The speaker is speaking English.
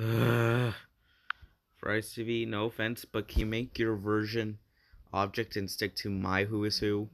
Fries TV, no offense, but can you make your version object and stick to my who is who?